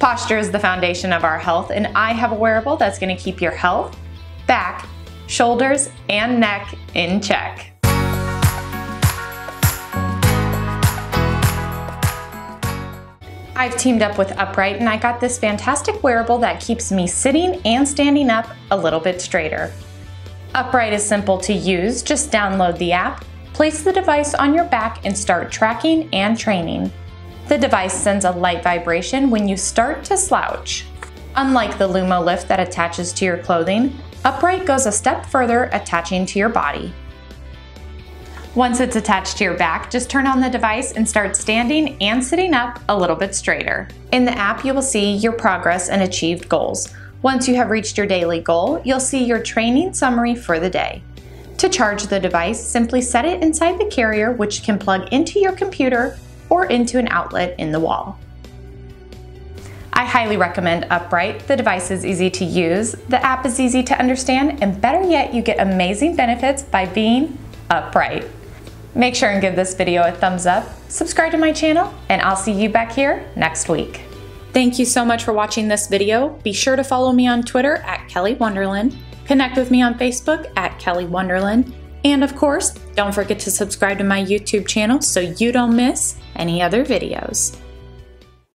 Posture is the foundation of our health, and I have a wearable that's going to keep your health, back, shoulders, and neck in check. I've teamed up with Upright and I got this fantastic wearable that keeps me sitting and standing up a little bit straighter. Upright is simple to use, just download the app, place the device on your back and start tracking and training. The device sends a light vibration when you start to slouch. Unlike the Lumo lift that attaches to your clothing, Upright goes a step further attaching to your body. Once it's attached to your back, just turn on the device and start standing and sitting up a little bit straighter. In the app, you will see your progress and achieved goals. Once you have reached your daily goal, you'll see your training summary for the day. To charge the device, simply set it inside the carrier, which can plug into your computer or into an outlet in the wall. I highly recommend Upright. The device is easy to use, the app is easy to understand, and better yet, you get amazing benefits by being upright. Make sure and give this video a thumbs up, subscribe to my channel, and I'll see you back here next week. Thank you so much for watching this video. Be sure to follow me on Twitter at Kelly Wonderlin, connect with me on Facebook at Kelly Wonderlin, and of course, don't forget to subscribe to my YouTube channel so you don't miss any other videos.